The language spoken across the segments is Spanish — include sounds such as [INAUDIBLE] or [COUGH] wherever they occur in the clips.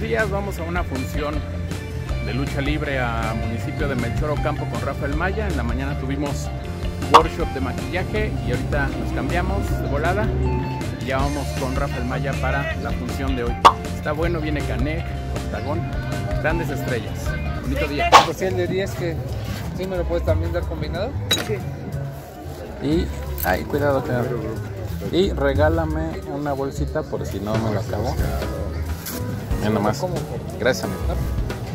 días. Vamos a una función de lucha libre a municipio de Melchor Ocampo con Rafael Maya. En la mañana tuvimos workshop de maquillaje y ahorita nos cambiamos de volada. Y ya vamos con Rafael Maya para la función de hoy. Está bueno, viene Canek, Octagón, grandes estrellas. Bonito día. Pues el de 10 que sí me lo puedes también dar combinado. Y, ay, cuidado, cuidado. Y regálame una bolsita por si no me lo acabo. Mira nomás. Gracias, amigo.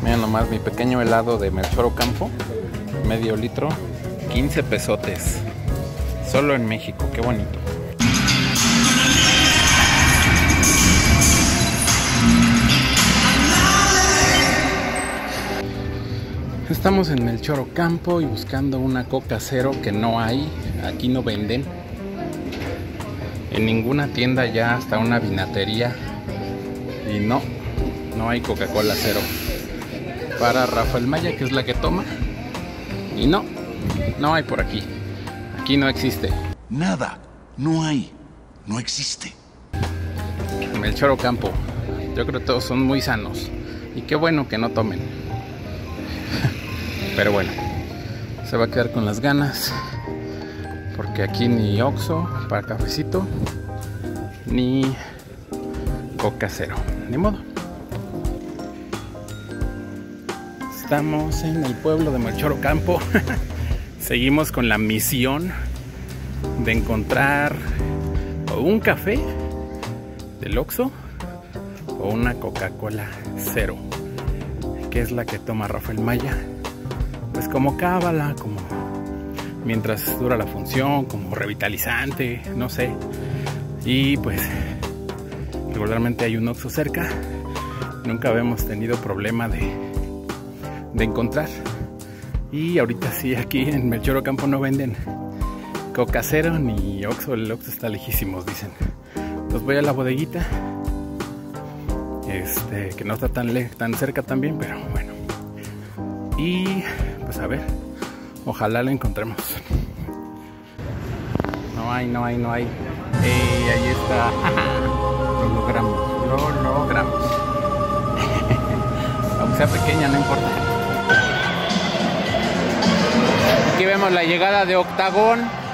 Mira nomás mi pequeño helado de Melchor Ocampo. Medio litro. 15 pesotes. Solo en México. Qué bonito. Estamos en Melchor Ocampo y buscando una coca cero que no hay. Aquí no venden. En ninguna tienda ya hasta una vinatería. Y no, no hay Coca-Cola cero. Para Rafael Maya, que es la que toma. Y no, no hay por aquí. Aquí no existe. Nada, no hay, no existe. Melchor Ocampo. Yo creo que todos son muy sanos. Y qué bueno que no tomen. [LAUGHS] Pero bueno, se va a quedar con las ganas. Porque aquí ni Oxo para cafecito, ni Coca cero. Ni modo. Estamos en el pueblo de Melchor Ocampo. [LAUGHS] Seguimos con la misión de encontrar un café del Oxxo o una Coca-Cola cero, que es la que toma Rafael Maya. Pues como cábala, como mientras dura la función, como revitalizante, no sé. Y pues regularmente hay un Oxxo cerca. Nunca habíamos tenido problema de, de encontrar. Y ahorita sí, aquí en Melchor Ocampo no venden Coca cero ni Oxxo. El Oxxo está lejísimos, dicen. Entonces voy a la bodeguita. Este, que no está tan, le tan cerca también, pero bueno. Y pues a ver, ojalá lo encontremos. No hay, no hay, no hay. Eh, ahí está. [LAUGHS] Lo logramos, lo logramos. [LAUGHS] Aunque sea pequeña, no importa. Aquí vemos la llegada de Octagón.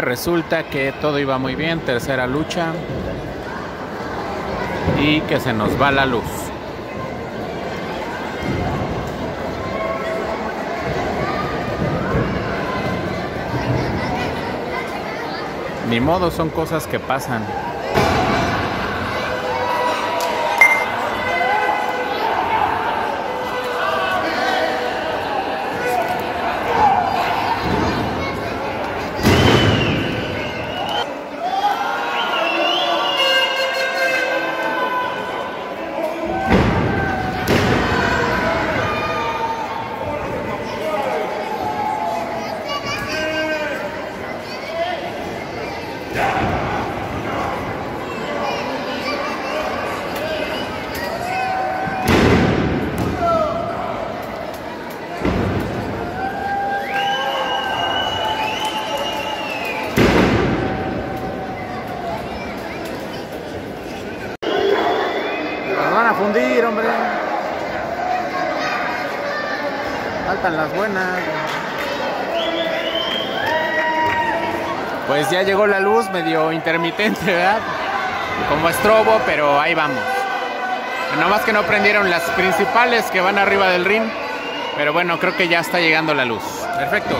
Resulta que todo iba muy bien, tercera lucha. Y que se nos va la luz. Ni modo, son cosas que pasan. Nos van a fundir, hombre. Faltan las buenas. Pues ya llegó la luz, medio intermitente, ¿verdad? Como estrobo, pero ahí vamos. Nada más que no prendieron las principales que van arriba del ring. Pero bueno, creo que ya está llegando la luz. Perfecto.